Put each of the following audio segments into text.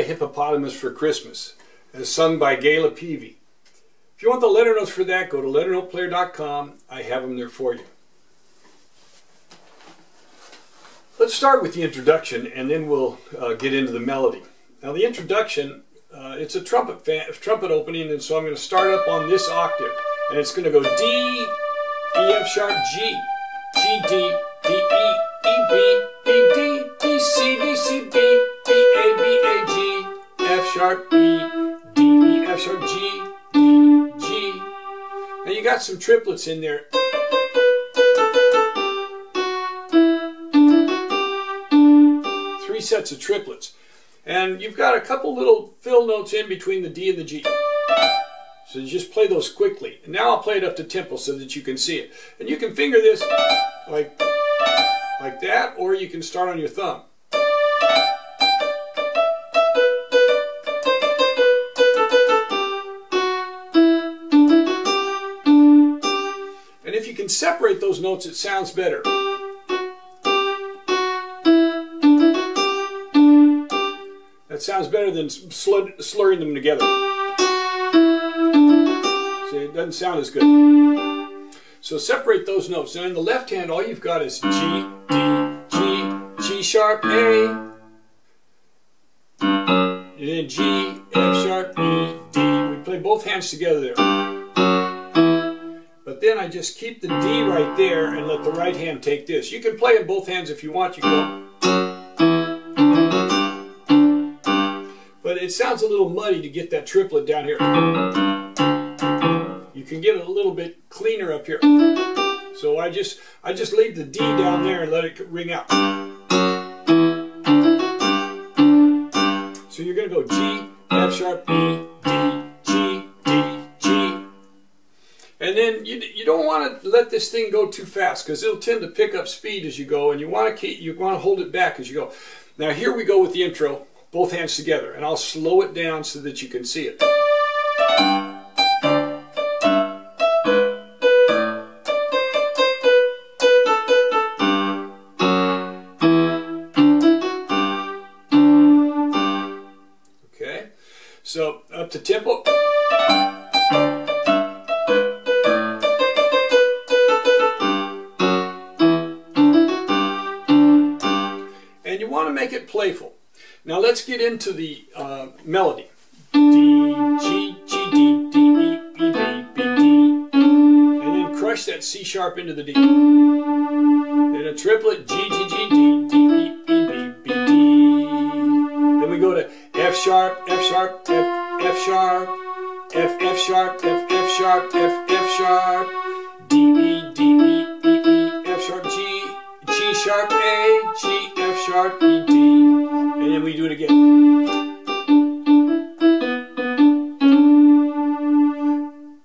a Hippopotamus for Christmas, as sung by Gayla Peevey. If you want the letter notes for that, go to letternoteplayer.com. I have them there for you. Let's start with the introduction and then we'll uh, get into the melody. Now the introduction, uh, it's a trumpet trumpet opening and so I'm going to start up on this octave and it's going to go D, E, F sharp, G, G, D, D, E, E, B, B, D, D, C, D, C, B, sharp, E, D, E, F sharp, G, D, G. Now you got some triplets in there. Three sets of triplets. And you've got a couple little fill notes in between the D and the G. So just play those quickly. And now I'll play it up to tempo so that you can see it. And you can finger this like, like that, or you can start on your thumb. Separate those notes, it sounds better. That sounds better than slurring them together. See, it doesn't sound as good. So separate those notes. Now in the left hand, all you've got is G, D, G, G sharp, A, and then G, F sharp, E, D. We play both hands together there. But then I just keep the D right there and let the right hand take this. You can play in both hands if you want. You go. But it sounds a little muddy to get that triplet down here. You can get it a little bit cleaner up here. So I just I just leave the D down there and let it ring out. So you're going to go G, F sharp, E, And you, you don't want to let this thing go too fast because it'll tend to pick up speed as you go and you want to keep you want to hold it back as you go. Now here we go with the intro both hands together, and I'll slow it down so that you can see it. Get into the uh, melody. D, G, G, D, D, E, E, B, B, D. And then crush that C sharp into the D. Then a triplet G, G, G, D, D, E, E, B, B, D. Then we go to F sharp, F sharp, F, F sharp, F, F sharp, F, F sharp, F, F sharp, D, E, D, E, E, E, F sharp, G, G sharp, A, G, F sharp, E, D. And then we do it again.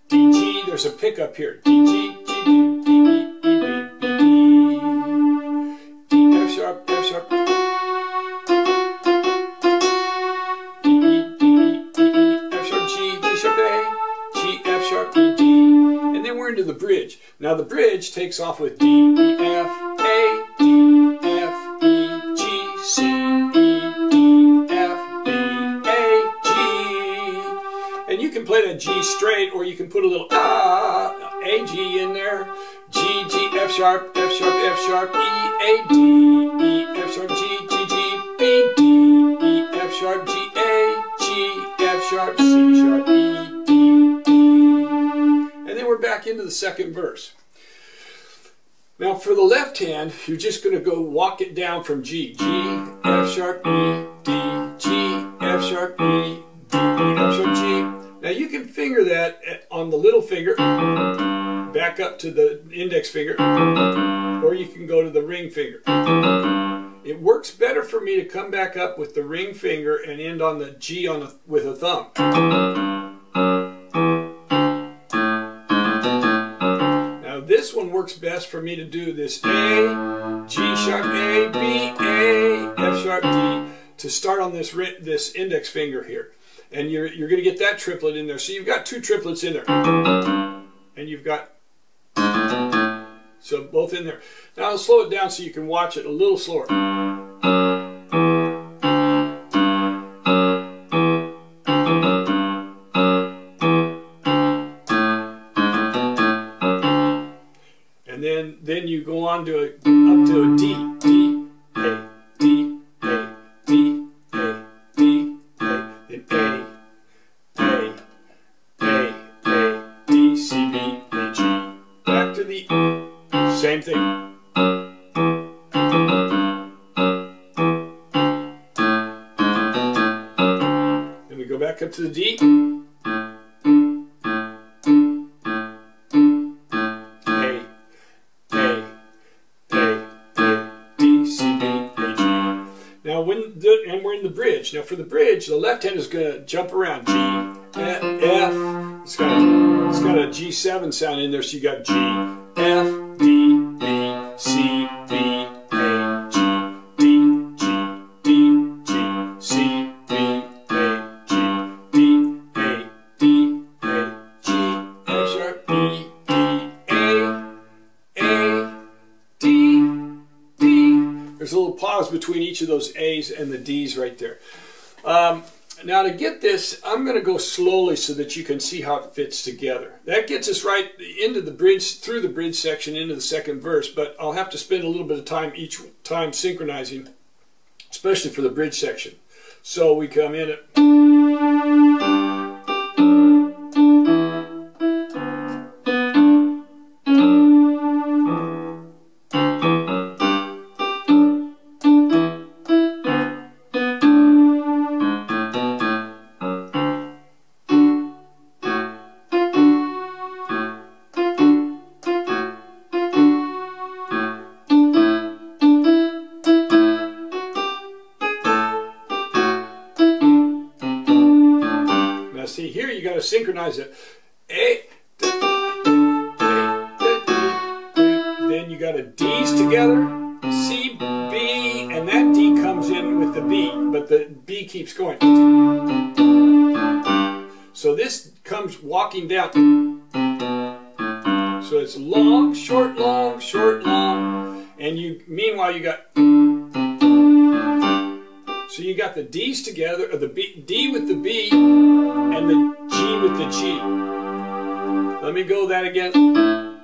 D, G, there's a pickup here. D, G, G, D, D, E, E, B, B, D. D, F sharp, F sharp. D, E, D, E, E, E, F sharp, G, G sharp, A, G, F sharp, E, D. And then we're into the bridge. Now the bridge takes off with D, E, straight or you can put a little ah, A, G in there. G, G, F sharp, F sharp, F sharp, E, A, D, E, F sharp, G, G, G, B, D, E, F sharp, G, A, G, F sharp, C sharp, E, D, D. And then we're back into the second verse. Now for the left hand, you're just going to go walk it down from G. G, F sharp, E, D, G, F sharp, E, D, F sharp, G. Now you can finger that eh, on the little finger, back up to the index finger, or you can go to the ring finger. It works better for me to come back up with the ring finger and end on the G on the, with a thumb. Now this one works best for me to do this A, G sharp A, B, A, F sharp D to start on this this index finger here. And you're, you're going to get that triplet in there. So you've got two triplets in there. And you've got, so both in there. Now I'll slow it down so you can watch it a little slower. Back up to the D. A, A, A, A, D, C, B, A, G. Now when the, and we're in the bridge. Now for the bridge, the left hand is going to jump around G, F, it's got, it's got a G7 sound in there, so you got G, those A's and the D's right there. Um, now to get this, I'm going to go slowly so that you can see how it fits together. That gets us right into the bridge, through the bridge section into the second verse, but I'll have to spend a little bit of time each time synchronizing, especially for the bridge section. So we come in at... B keeps going. So this comes walking down. So it's long, short, long, short, long, and you meanwhile you got so you got the D's together, or the B, D with the B, and the G with the G. Let me go that again.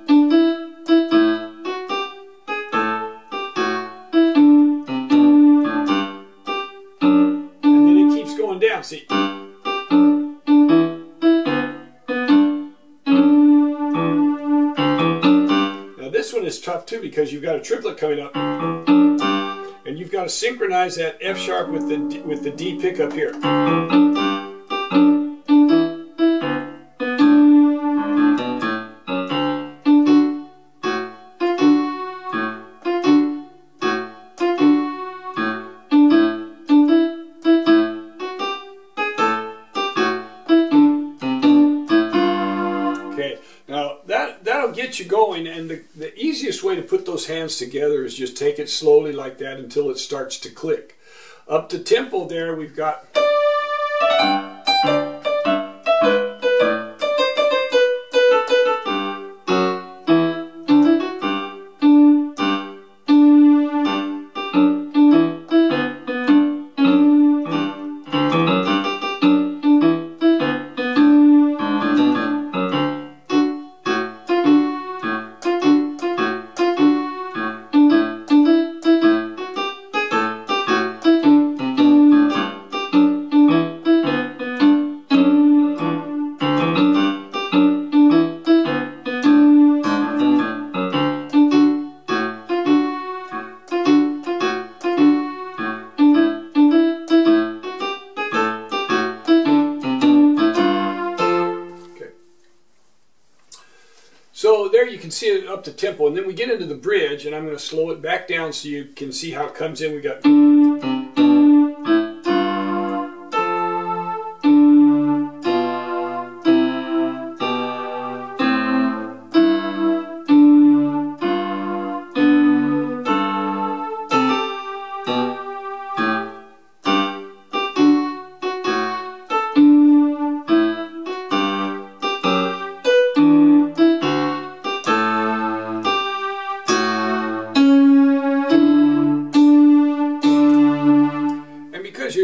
Tough too because you've got a triplet coming up and you've got to synchronize that F sharp with the with the D pickup here. Okay, now that that'll get you going, and the easiest way to put those hands together is just take it slowly like that until it starts to click. Up to tempo there, we've got. To tempo, and then we get into the bridge, and I'm going to slow it back down so you can see how it comes in. We got.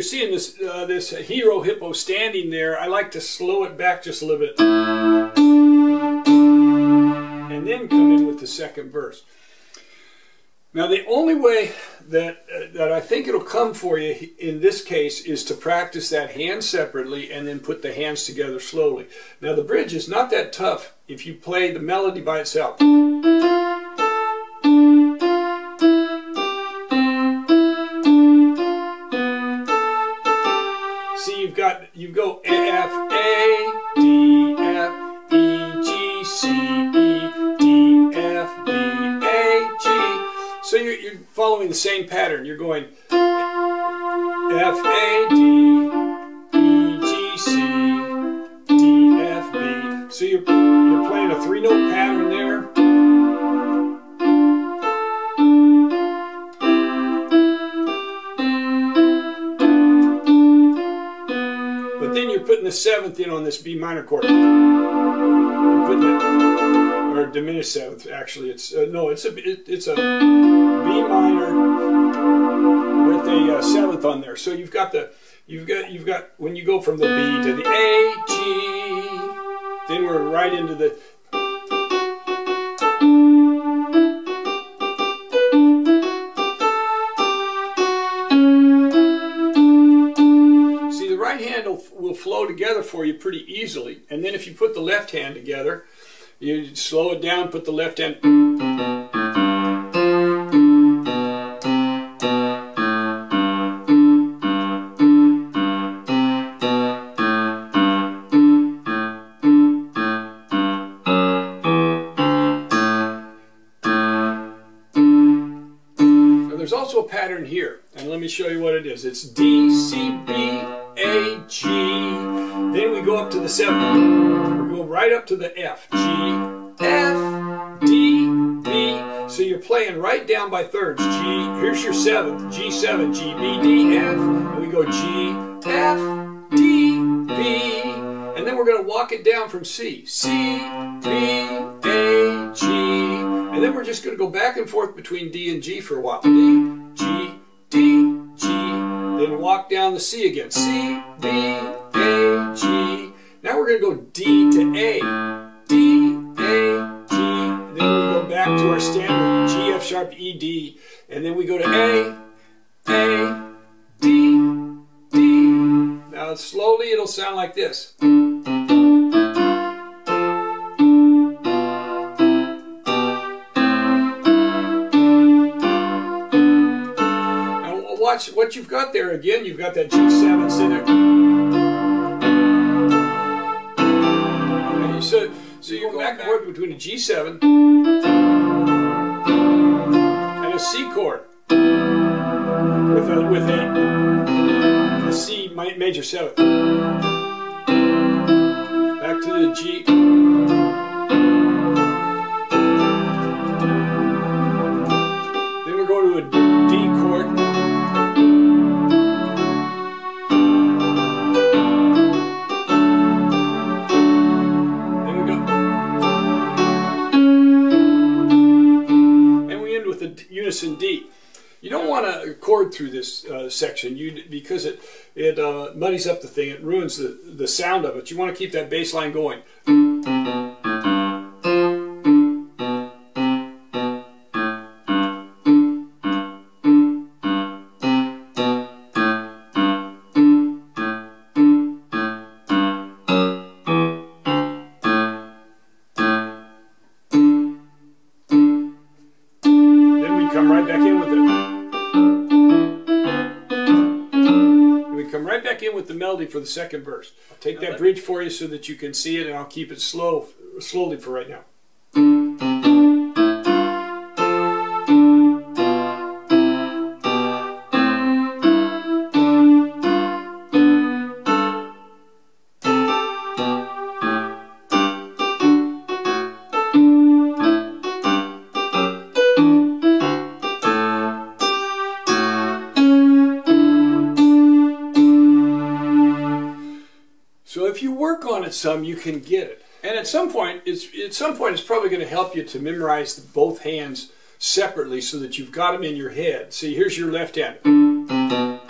Seeing this uh, this hero hippo standing there, I like to slow it back just a little bit, and then come in with the second verse. Now the only way that uh, that I think it'll come for you in this case is to practice that hand separately and then put the hands together slowly. Now the bridge is not that tough if you play the melody by itself. So you're, you're following the same pattern. You're going F A D E G C D F B. So you're you're playing a three note pattern there. But then you're putting the seventh in on this B minor chord. Or diminished seventh. Actually, it's uh, no, it's a it, it's a B minor with a uh, seventh on there. So you've got the you've got you've got when you go from the B to the A G, then we're right into the See, the right hand will flow together for you pretty easily. And then if you put the left hand together, you slow it down, put the left hand. There's also a pattern here, and let me show you what it is. It's D, up to the F. G, F, D, B. So you're playing right down by thirds. G, here's your seventh. G7, G, B, D, F. And we go G, F, D, B. And then we're going to walk it down from C. C, B, A, G. And then we're just going to go back and forth between D and G for a while. D, G, D, G. Then walk down the C again. C, B, A, G. We're going to go D to A. D, A, G. Then we go back to our standard G, F sharp, E, D. And then we go to A, A, D, D. Now slowly it'll sound like this. Now watch what you've got there again. You've got that G7 sitting there. So, so you're going back and forth between a G7 and a C chord with a, with a, a C major seventh. Back to the G. want to chord through this uh, section you, because it, it uh, muddies up the thing. It ruins the, the sound of it. You want to keep that bass line going. Melody for the second verse. I'll take that bridge for you so that you can see it, and I'll keep it slow, slowly for right now. Some, you can get it. And at some point, it's at some point it's probably going to help you to memorize both hands separately so that you've got them in your head. See, here's your left hand.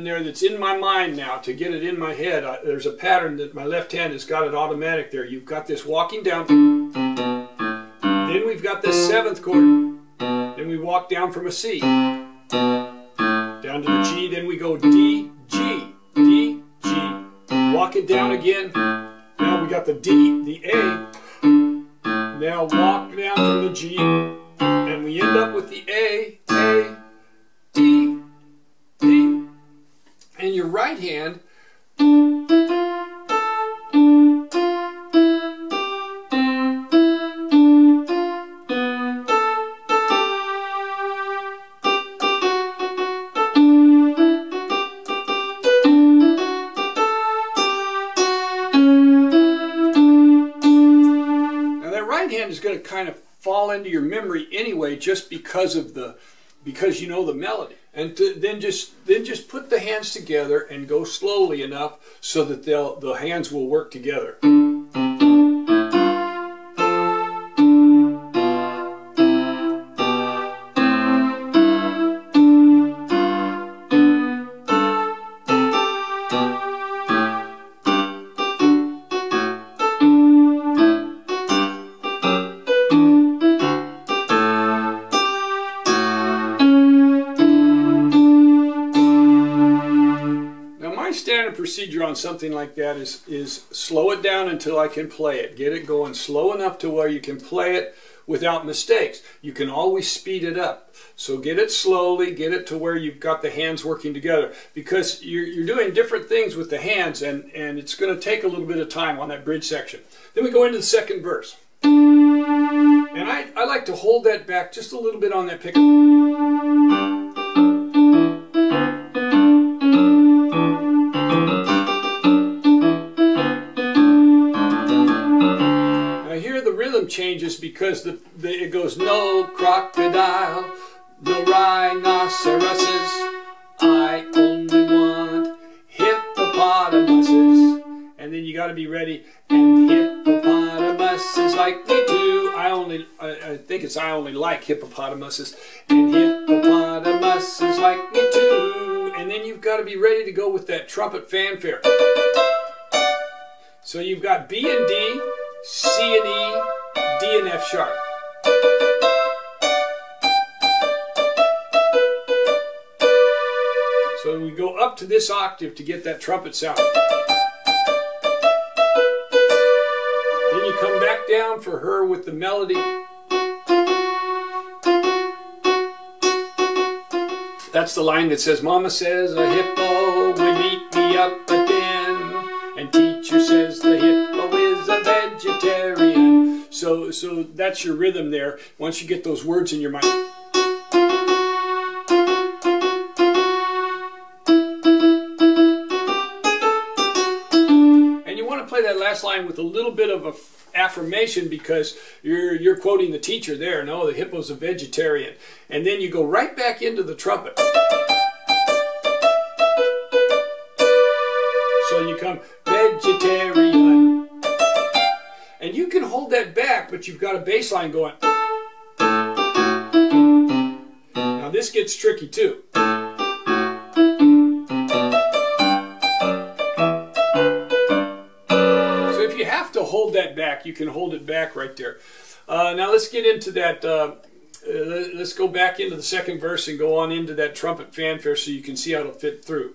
In there that's in my mind now. To get it in my head, I, there's a pattern that my left hand has got it automatic there. You've got this walking down. Then we've got this seventh chord. Then we walk down from a C. Down to the G, then we go D, G, D, G. Walk it down again. Now we got the D, the A. Now walk down from the G, and we end up with the A, A, And your right hand Now that right hand is going to kind of fall into your memory anyway, just because of the, because you know the melody. And to, then just then just put the hands together and go slowly enough so that they'll the hands will work together. Procedure on something like that is is slow it down until I can play it. Get it going slow enough to where you can play it without mistakes. You can always speed it up. So get it slowly, get it to where you've got the hands working together because you're, you're doing different things with the hands and, and it's going to take a little bit of time on that bridge section. Then we go into the second verse. And I, I like to hold that back just a little bit on that pickup. Changes because the, the it goes no crocodile, no rhinoceroses. I only want hippopotamuses. And then you got to be ready. And hippopotamuses like me too. I only I, I think it's I only like hippopotamuses. And hippopotamuses like me too. And then you've got to be ready to go with that trumpet fanfare. So you've got B and D, C and E, And F sharp. So we go up to this octave to get that trumpet sound. Then you come back down for her with the melody. That's the line that says, Mama says a hippo will meet me up again. And teacher says So, so that's your rhythm there. Once you get those words in your mind. And you want to play that last line with a little bit of a affirmation because you're you're quoting the teacher there. No, the hippo's a vegetarian. And then you go right back into the trumpet. So you come vegetarian. And you can hold that back, but you've got a bass line going. Now this gets tricky too. So if you have to hold that back, you can hold it back right there. Uh, now let's get into that. Uh, uh, let- let's go back into the second verse and go on into that trumpet fanfare so you can see how it'll fit through.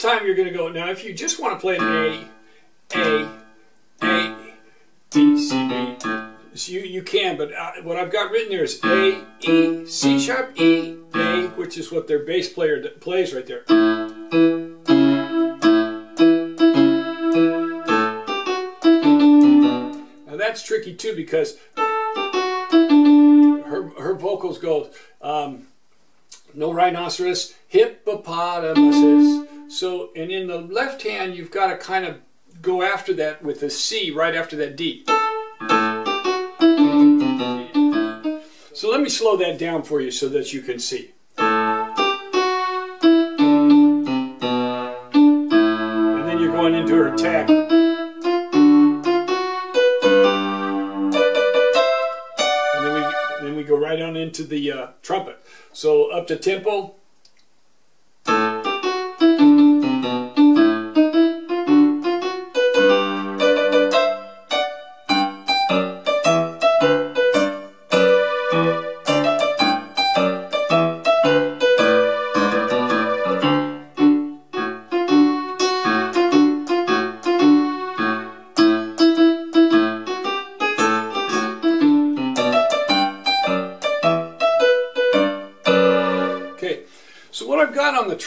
Time you're going to go, now if you just want to play an A, A, A, D, C, B, so you, you can, but uh, what I've got written there is A, E, C sharp, E, A, which is what their bass player plays right there. Now that's tricky too because her her vocals go um, no rhinoceros, hippopotamuses. So and in the left hand you've got to kind of go after that with a C right after that D. So let me slow that down for you so that you can see. And then you're going into her tag. And then we, then we go right on into the uh, trumpet. So up to tempo.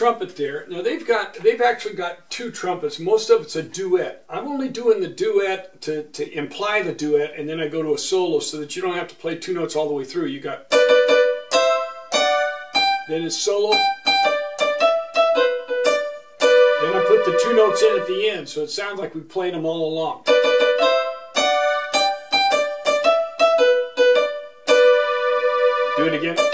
Trumpet there. Now they've got they've actually got two trumpets. Most of it's a duet. I'm only doing the duet to, to imply the duet, and then I go to a solo so that you don't have to play two notes all the way through. You got then it's solo. Then I put the two notes in at the end, so it sounds like we played them all along. Do it again.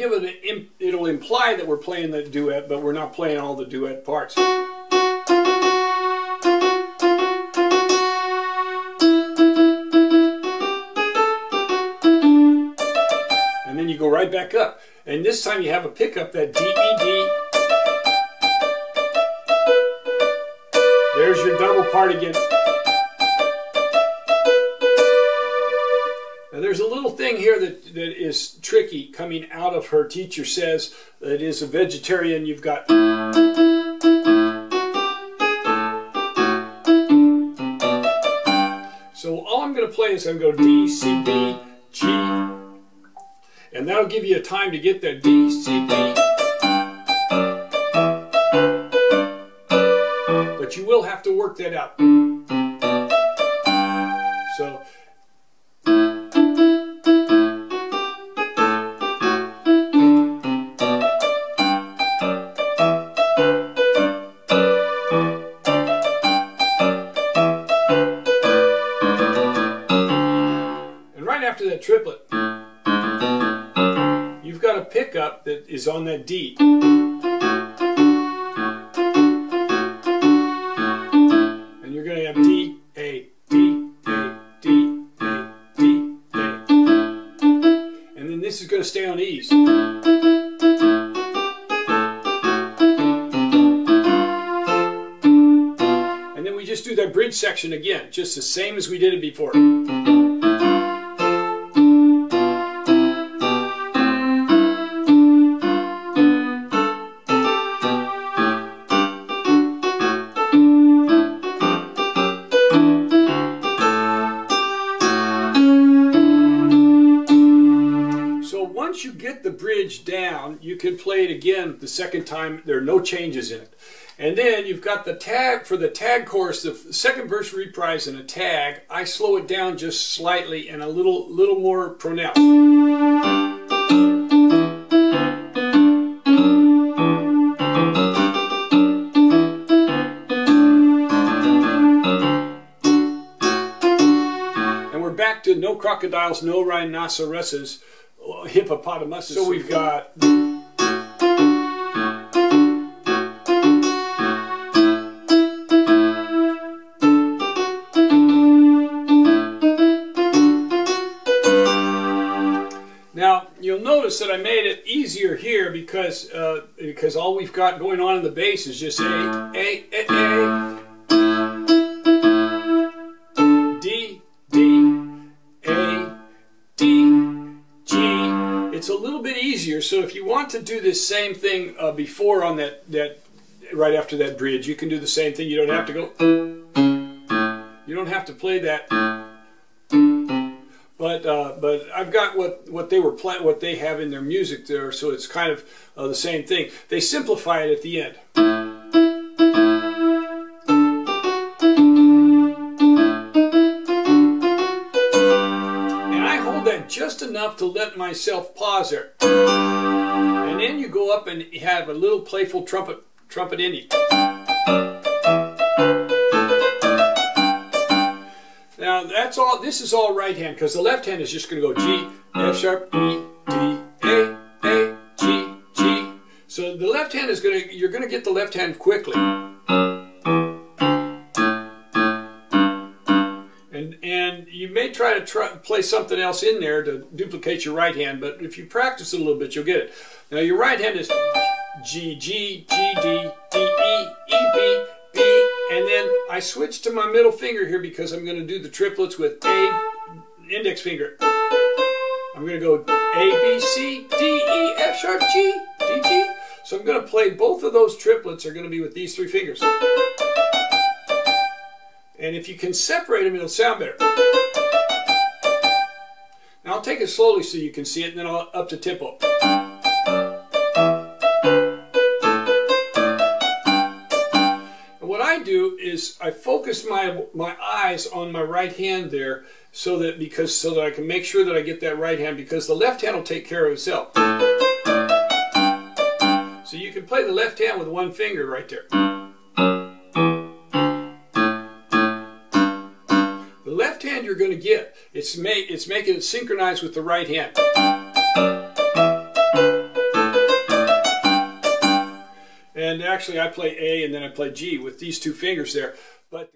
Give it, it'll imply that we're playing the duet, but we're not playing all the duet parts. And then you go right back up. And this time you have a pickup, that D, E, D. There's your double part again. Here that, that is tricky coming out of her teacher says that is a vegetarian. You've got. So all I'm going to play is I'm going to go D, C, B, G. And that'll give you a time to get that D, C, B. But you will have to work that out. Section again, just the same as we did it before. So once you get the bridge down, you can play it again the second time. There are no changes in it. And then you've got the tag, for the tag chorus, the second verse reprise and a tag, I slow it down just slightly and a little, little more pronounced. And we're back to no crocodiles, no rhinoceroses uh, hippopotamuses. So we've got. Notice that I made it easier here because uh, because all we've got going on in the bass is just A, A, A, A, D, D, A, D, G. It's A, little bit easier, So if you want to do this same thing uh, before on that, that, right after that bridge, you can do the same thing. You don't have to go, you don't have to play that. But, uh, but I've got what, what they were playing, what they have in their music there, so it's kind of uh, the same thing. They simplify it at the end. And I hold that just enough to let myself pause there. And then you go up and have a little playful trumpet trumpet Indy. Now that's all. This is all right hand because the left hand is just going to go G, F sharp, E, D, A, A, G, G. So the left hand is going to. You're going to get the left hand quickly. And and you may try to try, play something else in there to duplicate your right hand, but if you practice a little bit, you'll get it. Now your right hand is G, G, G, D, D, E, E, B, and then I switch to my middle finger here because I'm going to do the triplets with A, index finger. I'm going to go A, B, C, D, E, F sharp, G, D, G. So I'm going to play both of those triplets are going to be with these three fingers. And if you can separate them, it'll sound better. Now I'll take it slowly so you can see it, and then I'll up the tempo. Is I focus my my eyes on my right hand there so that because so that I can make sure that I get that right hand because the left hand will take care of itself. So you can play the left hand with one finger right there. The left hand you're going to get, it's, make, it's making it synchronize with the right hand. Actually I play A and then I play G with these two fingers there. But